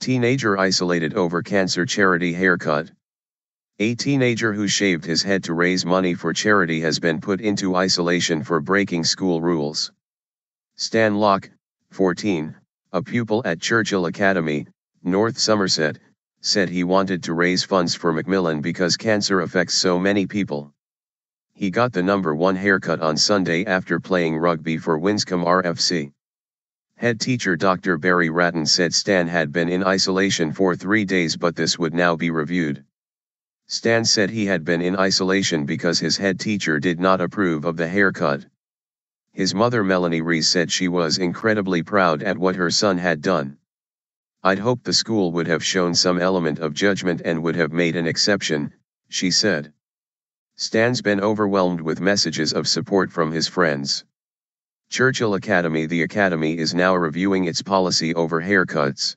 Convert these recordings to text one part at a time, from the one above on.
Teenager isolated over cancer charity haircut. A teenager who shaved his head to raise money for charity has been put into isolation for breaking school rules. Stan Lock, 14, a pupil at Churchill Academy, North Somerset, said he wanted to raise funds for Macmillan because cancer affects so many people. He got the number one haircut on Sunday after playing rugby for Winscombe RFC. Head teacher Dr. Barry Wratten said Stan had been in isolation for three days but this would now be reviewed. Stan said he had been in isolation because his head teacher did not approve of the haircut. His mother Melanie Rees said she was incredibly proud at what her son had done. I'd hoped the school would have shown some element of judgment and would have made an exception, she said. Stan's been overwhelmed with messages of support from his friends. Churchill Academy The Academy is now reviewing its policy over haircuts.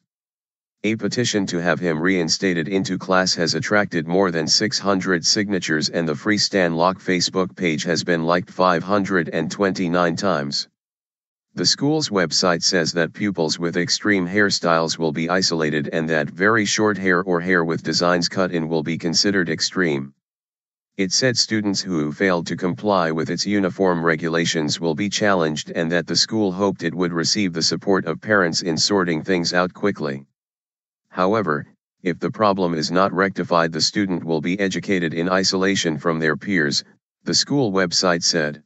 A petition to have him reinstated into class has attracted more than 600 signatures and the Free Stan Lock Facebook page has been liked 529 times. The school's website says that pupils with extreme hairstyles will be isolated and that very short hair or hair with designs cut in will be considered extreme. It said students who failed to comply with its uniform regulations will be challenged and that the school hoped it would receive the support of parents in sorting things out quickly. However, if the problem is not rectified the student will be educated in isolation from their peers, the school website said.